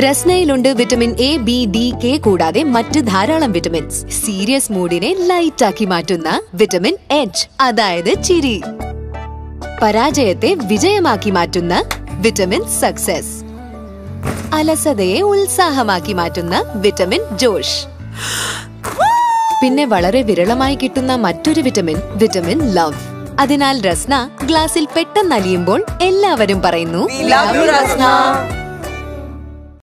രസ്നയിലുണ്ട് vitamin A B D K കൂടാതെ മറ്റ് ധാരാളം വിറ്റമിൻസ്. സീരിയസ് മൂഡിനെ ലൈറ്റ് ആക്കി മാറ്റുന്ന വിറ്റമിൻ എച്ച് അതായത് ചിരി. പരാജയത്തെ വിജയമാക്കി മാറ്റുന്ന വിറ്റമിൻ സക്സസ്. അലസതയെ ഉത്സാഹമാക്കി മാറ്റുന്ന വിറ്റമിൻ ജോഷ്. പിന്നെ വളരെ വിരളമായി കിട്ടുന്ന മറ്റൊരു വിറ്റമിൻ വിറ്റമിൻ ലവ്. അതിനാൽ രസ്ന ഗ്ലാസിൽ പെട്ടെന്ന് അലിയുമ്പോൾ എല്ലാവരും പറയുന്നു